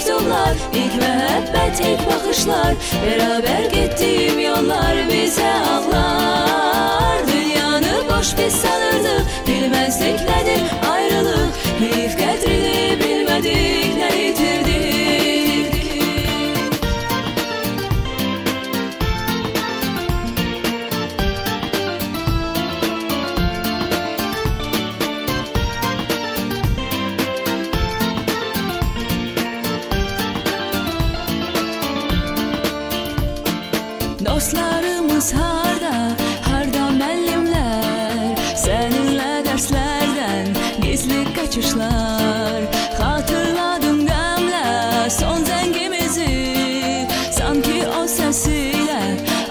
məktublar, ilk məhəbbət, ilk baxışlar, bərabər getdiyim yollar bizə ağlar. Dünyanı boş biz sanırdıq, bilməzlik nədir? Dostlarımız harda, harda müəllimlər Seninle derslerden gizli kaçışlar. Hatırladım gamle son zengimizi. Sanki o sesiyle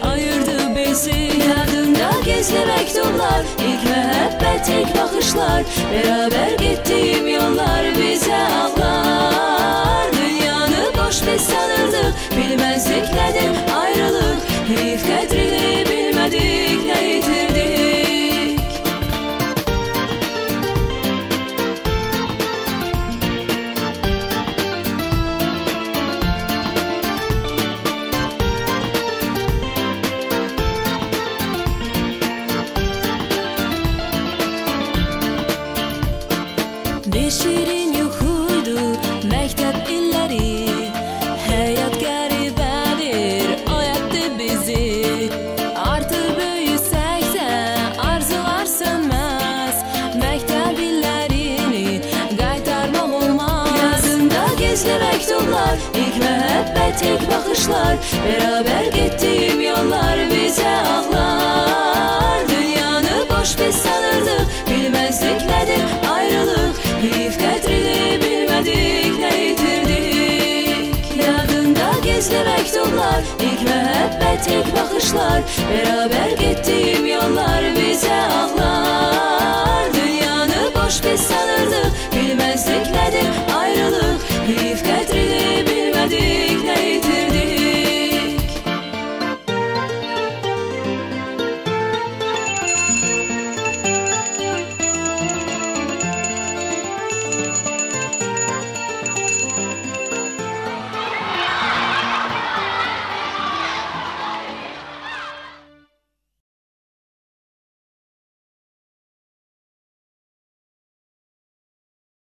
ayırdı bizi. Yadımda gizli mektuplar, ilk müebbet ilk bakışlar. Beraber gittiğim yollar bize ağlar Dünyanı boş biz sanırdık, bilmezdik nedir ayrılık Keyif kadrini bilmedik ne yitirdik? Bir gizli mektuplar ilk mehabbet tek bakışlar. Beraber gittiğim yollar bize ağlar Dünyanı boş biz sanırdık bilmezdik nedir ayrılık? Keyif kadrini bilmedik ne yitirdik? Yadında gizli mektuplar ilk mehabbet tek bakışlar. Beraber gittiğim yollar bize ağlar Dünya'nı boş biz sanırdık bilmezdik nedir?